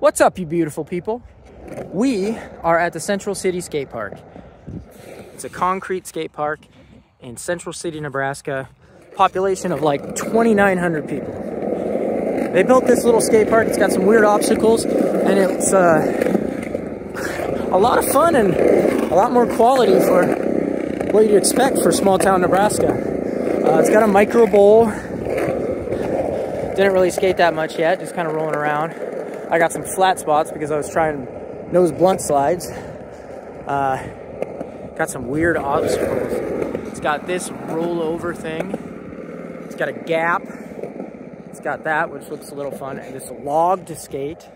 What's up, you beautiful people? We are at the Central City Skate Park. It's a concrete skate park in Central City, Nebraska. Population of like 2,900 people. They built this little skate park. It's got some weird obstacles, and it's uh, a lot of fun and a lot more quality for what you'd expect for small town Nebraska. Uh, it's got a micro bowl. Didn't really skate that much yet, just kind of rolling around. I got some flat spots because I was trying nose blunt slides. Uh, got some weird obstacles. It's got this rollover thing. It's got a gap. It's got that, which looks a little fun. And this log to skate.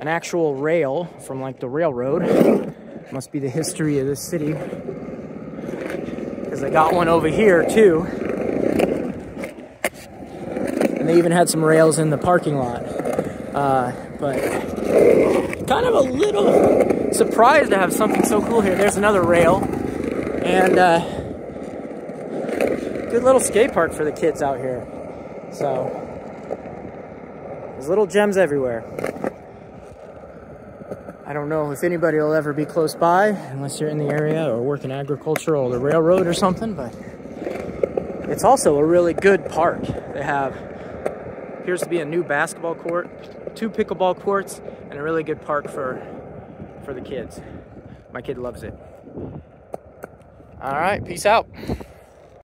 An actual rail from like the railroad. Must be the history of this city. Because they got one over here too. And they even had some rails in the parking lot. Uh, but kind of a little surprised to have something so cool here. There's another rail. And uh, good little skate park for the kids out here. So there's little gems everywhere. I don't know if anybody will ever be close by unless you're in the area or work in agriculture or the railroad or something, but it's also a really good park. They have appears to be a new basketball court, two pickleball courts, and a really good park for for the kids. My kid loves it. All right, peace out.